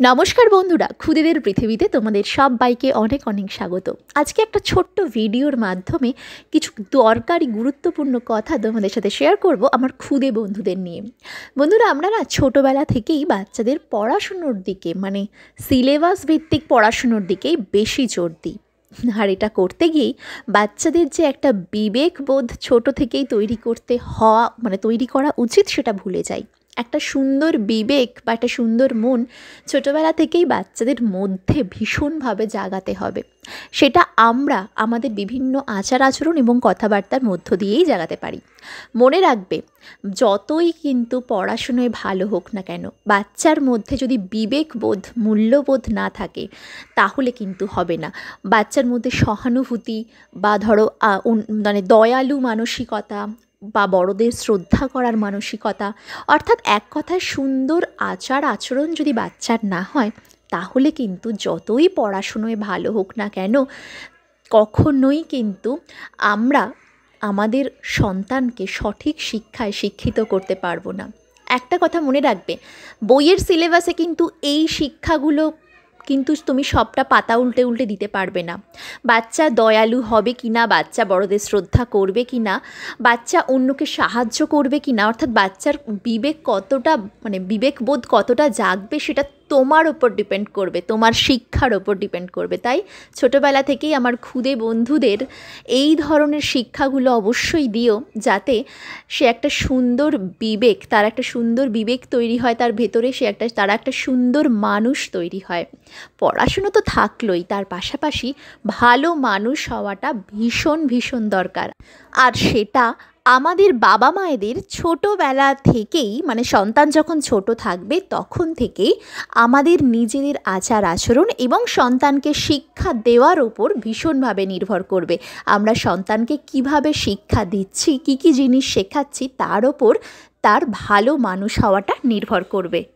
নমস্কার বন্ধুরা, খুদেদের পৃথিবীতে তোমাদের সব বাইকে অনেক অনেক স্বাগত। আজকে একটা ছোট্ট ভিডিওর মাধ্যমে কিছু দরকারি গুরুত্বপূর্ণ কথা তোমাদের সাথে শেয়ার করব আমার খুদে বন্ধুদের নিয়ে। বন্ধুরা আমরা না ছোটোবেলা থেকেই বাচ্চাদের পড়াশুনোর দিকে মানে সিলেবাস ভিত্তিক পড়াশুনোর দিকেই বেশি জোর দিই। আর এটা করতে গিয়েই বাচ্চাদের যে একটা বিবেকবোধ ছোট থেকেই তৈরি করতে হওয়া মানে তৈরি করা উচিত সেটা ভুলে যাই। একটা সুন্দর বিবেক বা একটা সুন্দর মন ছোটোবেলা থেকেই বাচ্চাদের মধ্যে ভীষণভাবে জাগাতে হবে। সেটা আমরা আমাদের বিভিন্ন আচার আচরণ এবং কথাবার্তার মধ্য দিয়েই জাগাতে পারি। মনে রাখবে, যতই কিন্তু পড়াশুনোয় ভালো হোক না কেন, বাচ্চার মধ্যে যদি বিবেকবোধ মূল্যবোধ না থাকে, তাহলে কিন্তু হবে না। বাচ্চার মধ্যে সহানুভূতি বা ধরো মানে দয়ালু মানসিকতা বা বড়দের শ্রদ্ধা করার মানসিকতা। অর্থাৎ এক কথায় সুন্দর আচার আচরণ যদি বাচ্চার না হয়, তাহলে কিন্তু যতই পড়াশুনোয় ভালো হোক না কেন, কখনোই কিন্তু আমরা আমাদের সন্তানকে সঠিক শিক্ষায় শিক্ষিত করতে পারব না। একটা কথা মনে রাখবে, বইয়ের সিলেবাসে কিন্তু এই শিক্ষাগুলো কিন্তু তুমি সবটা পাতা উল্টে উল্টে দিতে পারবে না। বাচ্চা দয়ালু হবে কি না বাচ্চা বড়দের শ্রদ্ধা করবে কি না বাচ্চা অন্যকে সাহায্য করবে কি না অর্থাৎ বাচ্চার বিবেক কতটা মানে বিবেকবোধ কতটা জাগবে সেটা তোমার ওপর ডিপেন্ড করবে, তোমার শিক্ষার ওপর ডিপেন্ড করবে। তাই ছোটোবেলা থেকেই আমার খুদে বন্ধুদের এই ধরনের শিক্ষাগুলো অবশ্যই দিও, যাতে সে একটা সুন্দর বিবেক, তার একটা সুন্দর বিবেক তৈরি হয়, তার ভেতরে সে একটা, তারা একটা সুন্দর মানুষ তৈরি হয়। পড়াশুনো তো থাকলোই, তার পাশাপাশি ভালো মানুষ হওয়াটা ভীষণ ভীষণ দরকার। আর সেটা আমাদের বাবা মায়েদের ছোটোবেলা থেকেই মানে সন্তান যখন ছোট থাকবে, তখন থেকেই আমাদের নিজেদের আচার আচরণ এবং সন্তানকে শিক্ষা দেওয়ার ওপর ভীষণভাবে নির্ভর করবে। আমরা সন্তানকে কীভাবে শিক্ষা দিচ্ছি, কি কি জিনিস শেখাচ্ছি, তার ওপর তার ভালো মানুষ হওয়াটা নির্ভর করবে।